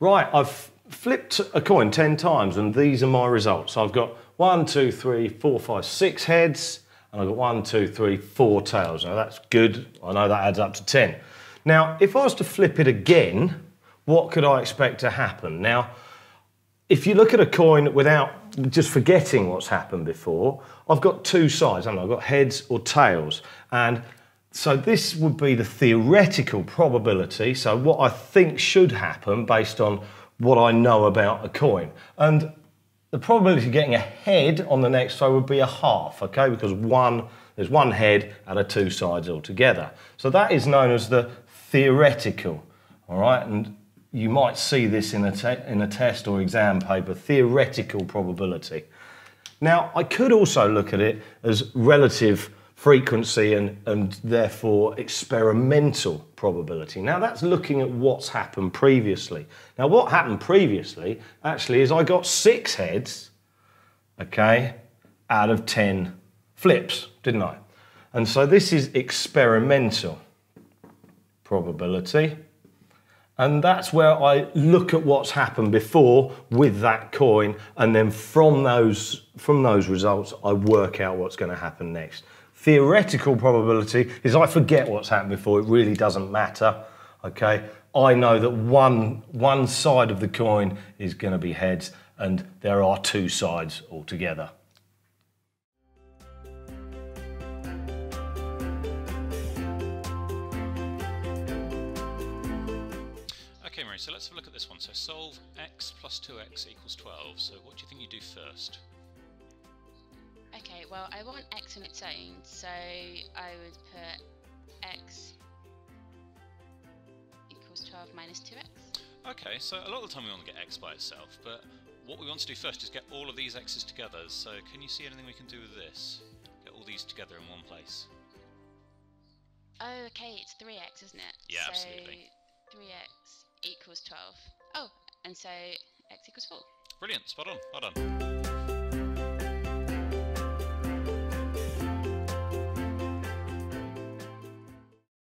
Right, I've flipped a coin 10 times and these are my results. I've got one, two, three, four, five, six heads, and I've got one, two, three, four tails. Now that's good. I know that adds up to 10. Now, if I was to flip it again, what could I expect to happen? Now, if you look at a coin without just forgetting what's happened before, I've got two sides, I've got heads or tails. And so this would be the theoretical probability, so what I think should happen based on what I know about a coin. And the probability of getting a head on the next throw would be a half, okay? Because one, there's one head out of two sides altogether. So that is known as the theoretical, all right? And you might see this in a, in a test or exam paper, theoretical probability. Now, I could also look at it as relative frequency and, and therefore experimental probability. Now that's looking at what's happened previously. Now what happened previously actually is I got six heads, okay, out of 10 flips, didn't I? And so this is experimental probability. And that's where I look at what's happened before with that coin, and then from those, from those results, I work out what's going to happen next theoretical probability is I forget what's happened before, it really doesn't matter, okay? I know that one, one side of the coin is going to be heads and there are two sides altogether. Okay, Mary, so let's have a look at this one. So solve x plus 2x equals 12. So what do you think you do first? Okay, well, I want x on its own, so I would put x equals 12 minus 2x. Okay, so a lot of the time we want to get x by itself, but what we want to do first is get all of these x's together. So can you see anything we can do with this? Get all these together in one place. Oh, okay, it's 3x, isn't it? Yeah, so absolutely. 3x equals 12. Oh, and so x equals 4. Brilliant, spot on, well done.